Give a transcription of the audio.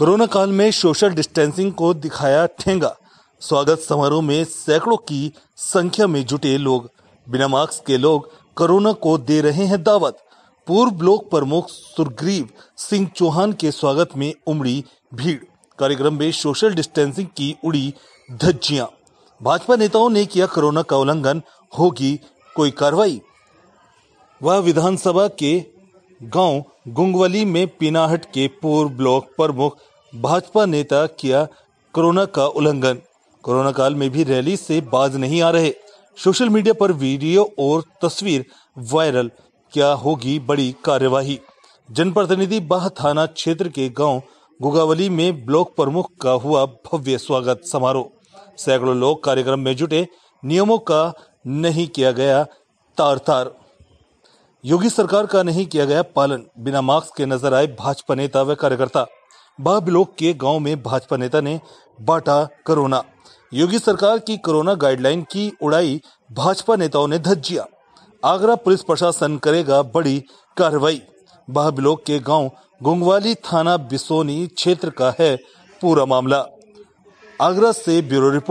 Corona काल में social distancing को दिखाया ठेंगा। स्वागत समारोह में सैकड़ों की संख्या में जुटे लोग। बिना मास्क के लोग कोरोना को दे रहे हैं दावत। पूर्व ब्लॉक प्रमुख सुरग्रीव सिंह चौहान के स्वागत में उमड़ी भीड़। कार्यक्रम में सोशल डिस्टेंसिंग की उड़ी धज्जियाँ। भाजपा नेताओं ने किया कोरोना का उल्लंघन। होगी कोई कार्रवाई? वह विधानसभा के गाँव गुंगवली में पिनाहट के पूर्व ब्लॉक प्रमुख भाजपा नेता किया कोरोना का उल्लंघन। कोरोना काल में भी रैली से बाज नहीं आ रहे। सोशल मीडिया पर वीडियो और तस्वीर वायरल। क्या होगी बड़ी कार्यवाही? जनप्रतिनिधि बाह थाना क्षेत्र के गाँव गुगावली में ब्लॉक प्रमुख का हुआ भव्य स्वागत समारोह। सैकड़ों लोग कार्यक्रम में जुटे। नियमों का नहीं किया गया तार तार योगी सरकार का नहीं किया गया पालन। बिना मास्क के नज़र आए भाजपा नेता व कार्यकर्ता। बाह ब्लॉक के गाँव में भाजपा नेता ने बांटा कोरोना। योगी सरकार की कोरोना गाइडलाइन की उड़ाई भाजपा नेताओं ने धज्जिया आगरा पुलिस प्रशासन करेगा बड़ी कार्रवाई। बाह के गाँव गुंगवाली थाना बिसोनी क्षेत्र का है पूरा मामला। आगरा से ब्यूरो रिपोर्ट।